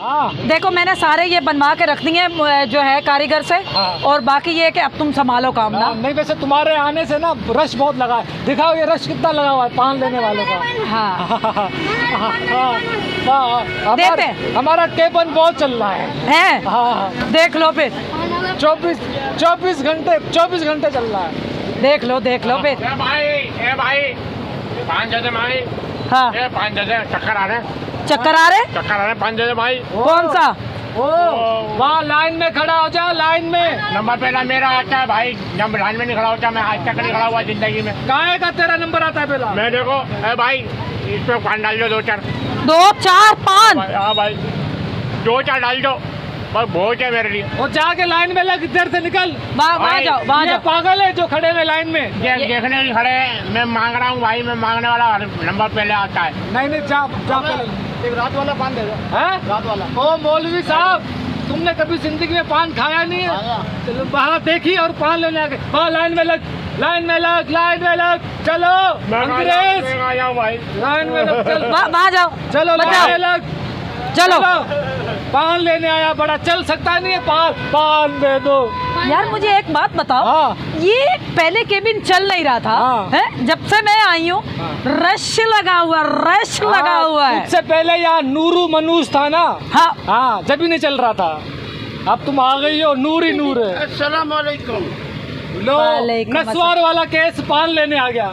हाँ। देखो मैंने सारे ये बनवा के रख दिए हैं, जो है कारीगर से हाँ। और बाकी ये कि अब तुम संभालो काम ना। हाँ, नहीं वैसे तुम्हारे आने से ना रश बहुत लगा है। दिखाओ ये रश कितना लगा हुआ है पान लेने वालों का। हाँ। हाँ, हाँ, हाँ, हाँ, हमारा- देते। हमारा केपन बहुत चल रहा है। है? हाँ हाँ। देख लो फिर। चौबीस चौबीस घंटे चौबीस घंटे चल रहा है। देख लो देख लो फिर। भाई भाई पाँच दे भाई हाँ। पाँच दे चक्कर आ रहे चक्कर आ रहे? चक्कर आ रहे पाँच भाई। कौन सा? ओ। वहाँ लाइन में खड़ा हो जा लाइन में। नंबर पहला मेरा आता है भाई नंबर लाइन में नहीं खड़ा होता मैं आज तक नहीं खड़ा हुआ ज़िंदगी में। काहे का तेरा नंबर आता है पहला? मैं देखो ए भाई इस पे पान डाल दो दो चार। दो चार पाँच। हाँ भाई दो चार डाल दो बस बहुत है मेरे लिए। वो जाके लाइन में लग इधर से निकल। वहाँ जाओ वहाँ जाओ। पागल है जो खड़े हुए लाइन में। ये देखने खड़े हैं। मैं मांग रहा हूँ भाई मैं मांगने वाला नंबर पहले आता है। नहीं नहीं जा जा एक रात वाला पान दे दो। है? रात वाला। ओ मौलवी साहब तुमने कभी ज़िंदगी में पान खाया नहीं है? चलो बाहर देखी और पान लेने आ गए। हाँ लाइन में लग लाइन में लग लाइन में लग। चलो अंग्रेज़। लाइन में लग चल। वहाँ वहाँ जाओ। चलो लाइन में लग। चलो। पान लेने आया बड़ा चल सकता नहीं है पान पान दे दो। यार मुझे एक बात बताओ। हाँ। ये पहले केबिन चल नहीं रहा था हाँ। है? जब से मैं आई हूँ रश लगा हुआ रश लगा हाँ, हुआ है। उससे पहले यहाँ नूरू मनूस था ना? हाँ। हाँ जब भी नहीं चल रहा था। अब तुम आ गई हो नूर ही नूर। है अस्सलाम लो नस्वार वाला केस पान लेने आ गया।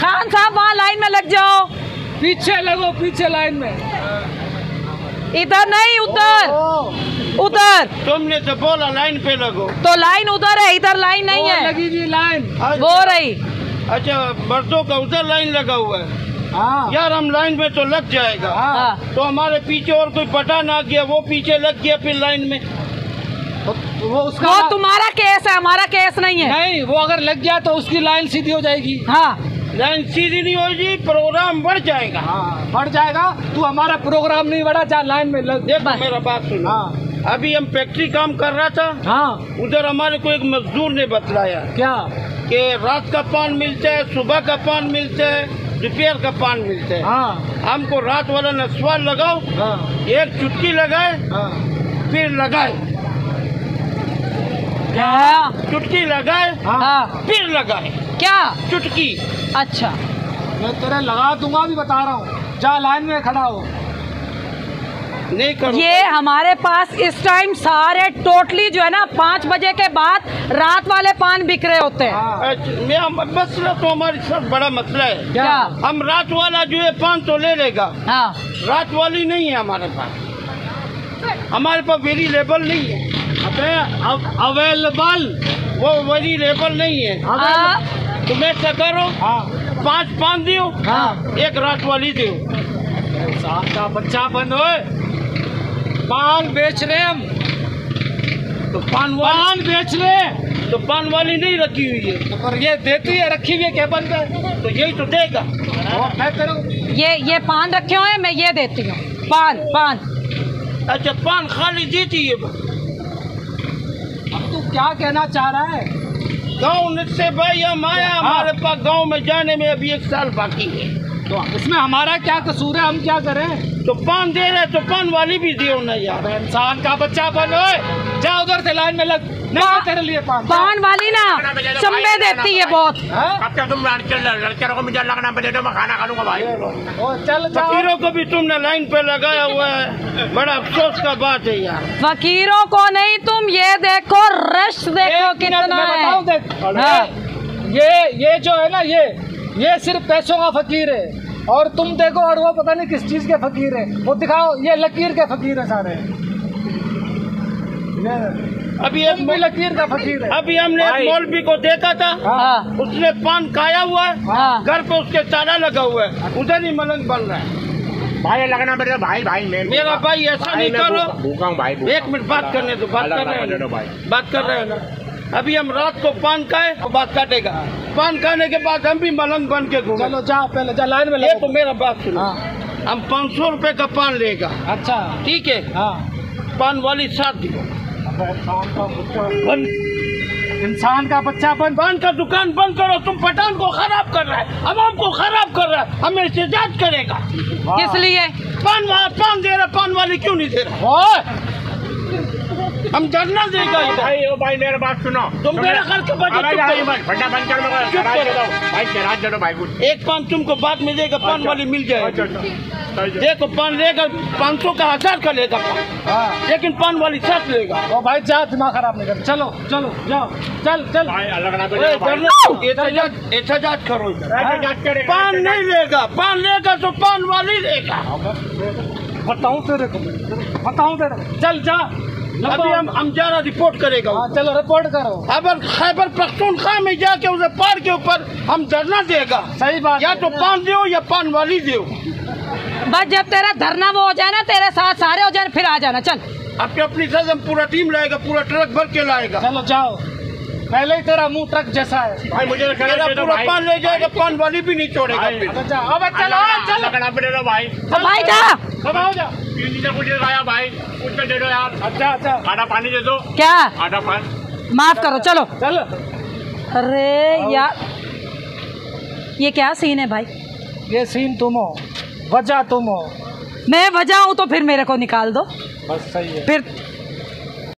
खान साहब वहाँ लाइन में लग जाओ। पीछे लगो पीछे लाइन में। इधर नहीं उधर। उधर। तुमने तो बोला लाइन पे लगो। तो लाइन उधर है इधर लाइन नहीं है। लगी जी लाइन। वो रही। अच्छा बरसों का उधर लाइन लगा हुआ है। हाँ। यार हम लाइन में तो लग जाएगा। हाँ। हाँ। तो हमारे पीछे और कोई पठान आ गया वो पीछे लग गया फिर लाइन में। वो उसका वो तुम्हारा केस है हमारा केस नहीं है। नहीं वो अगर लग गया तो उसकी लाइन सीधी हो जाएगी। हाँ। सीधी नहीं होगी प्रोग्राम बढ़ जाएगा। हाँ बढ़ जाएगा। तू हमारा प्रोग्राम नहीं बढ़ा जा लाइन में लग देखो। मेरा बात सुनो। हाँ। अभी हम फैक्ट्री काम कर रहा था। हाँ। उधर हमारे को एक मजदूर ने बतलाया क्या? कि रात का पान मिलता है सुबह का पान मिलता है दोपहर का पान मिलता है। हाँ। हमको रात वाला नस्वार लगाओ हाँ। एक चुटकी लगाए हाँ। फिर लगाए। चुटकी लगाए हाँ। हाँ। फिर लगाए। क्या? चुटकी। अच्छा। मैं तेरे लगा दूँगा भी बता रहा हूँ। जा लाइन में खड़ा हो। नहीं करो ये हमारे पास इस टाइम सारे टोटली जो है ना पाँच बजे के बाद रात वाले पान बिक रहे होते हैं। हाँ। मैं हम- मसला तो हमारे साथ बड़ा मसला है। क्या? क्या? हम रात वाला जो है पान तो ले लेगा। हाँ। रात वाली नहीं है हमारे पास। हमारे पास वेरी लेबल नहीं है। अवेलेबल वो वेरी लेबल नहीं है। आ, तुम ऐसा करो हाँ। पाँच पान दियो। हाँ। एक रात वाली दियो का बच्चा बंद हो। पान बेच रहे हम। तो पान वाली पान बेच रहे। तो पान वाली नहीं रखी हुई है। तो पर ये देती है रखी हुई है केबल पे तो यही तो देगा। वो मैं ये ये पान रखे हुए हैं मैं ये देती हूँ। पान पान। अच्छा पान खाली देती है। तू क्या कहना चाह रहा है? गाँव से भाई हम हमारे पास गाँव में जाने में अभी एक साल बाकी है। तो इसमें हमारा क्या कसूर है? हम क्या करें? तो पान दे रहे तो पान वाली भी दियो ना यार। इंसान का बच्चा बन ओए जा उधर से लाइन में लग। नहीं तेरे लिए पान। पान वाली ना चंबे देती है बहुत। अब तक तुम लड़के लड़के को मुझे लगना पे दे दो मैं खाना खा लूँगा भाई चल जाओ फकीरों को भी तुमने लाइन पे लगाया हुआ है। बड़ा अफसोस का बात है यार। फकीरों को नहीं तुम ये देखो रश देखो कितना है। हाँ। ये ये जो है ना ये ये सिर्फ़ पैसों का फकीर है। और तुम देखो और वो पता नहीं किस चीज़ के फकीर है। वो दिखाओ ये लकीर के फकीर है सारे। अभी तुम भी लकीर का फकीर है। अभी हमने एक। मौलवी को देखा था हाँ। उसने पान खाया हुआ है हाँ। घर पे उसके ताला लगा हुआ है। उधर ही मलंग बन रहा है। भाई लगना दो भाई भाई मैं मेरा भाई ऐसा नहीं करो। भूखा- भूखा हूँ भाई भूखा एक मिनट बात करने दो बात कर रहे हैं। ना। बात कर रहे हैं ना। अभी हम रात को पान खाए तो बात काटेगा। पान खाने के बाद हम भी मलंग बन के घूमे। चलो जा पहले जा लाइन में ये लगो। तो मेरा बात सुनो। हाँ। हम पाँच सौ रुपए का पान लेगा। अच्छा। ठीक है? हाँ। पान वाली साथ अबे इंसान का बच्चा बन। इंसान का बच्चा बन। पान का दुकान बंद करो तुम पठान को खराब कर रहा है। अवाम को खराब कर रहा है। हमें इसे जाँच करेगा। किस लिए? पान पान दे रहा पान वाली क्यों नहीं दे रहा? हम धरना देगा इधर भाई ओ भाई मेरी बात सुनो। तुम मेरा घर के बजे। मत, बंद कर मेरा चुप करो। दो भाई शराब दे दो भाई कुछ एक पान तुमको बाद में देगा पान वाली मिल अच्छा जाएगी अच्छा है। देखो पान लेगा पाँच सौ का हज़ार का लेगा पान। हाँ। लेकिन पान वाली साथ लेगा। ओ भाई जा दिमाग खराब नहीं कर। चलो चलो जाओ। चल चल। तो एहतजाज करो करेगा, पान नहीं लेगा पान लेगा तो पान वाली लेगा। बताऊँ तेरे को। बताऊँ तेरे चल जा। अभी हम हम जाना रिपोर्ट करेगा। हाँ चलो रिपोर्ट करो। खैबर खैबर पख्तूनखा में जाके उसे पहाड़ के ऊपर हम धरना देगा। सही बात या तो पान दो या पान वाली दो बस जब तेरा धरना वो हो जाए ना तेरे साथ सारे हो जाए फिर आ जाना चल। आपके अपनी साथ हम पूरा टीम लाएगा पूरा ट्रक भर के लाएगा। चलो जाओ। पहले ही तेरा मुँह ट्रक जैसा है। भाई मुझे पान ले जाएगा पान वाली भी नहीं छोड़ेगा। भाई। फिर। अब चलो चलो। अलग ना दे भाई। भाई जा। अब आओ जा। तीन दिन से कुछ नहीं भाई। कुछ तो दे दो यार। अच्छा अच्छा। आधा पानी दे दो। क्या? आधा पान। माफ़ करो चलो। चल। अरे यार ये क्या सीन है भाई? ये सीन तुम हो। वजह तुम हो। मैं वजह हूँ तो फिर मेरे को निकाल दो। बस सही है। फिर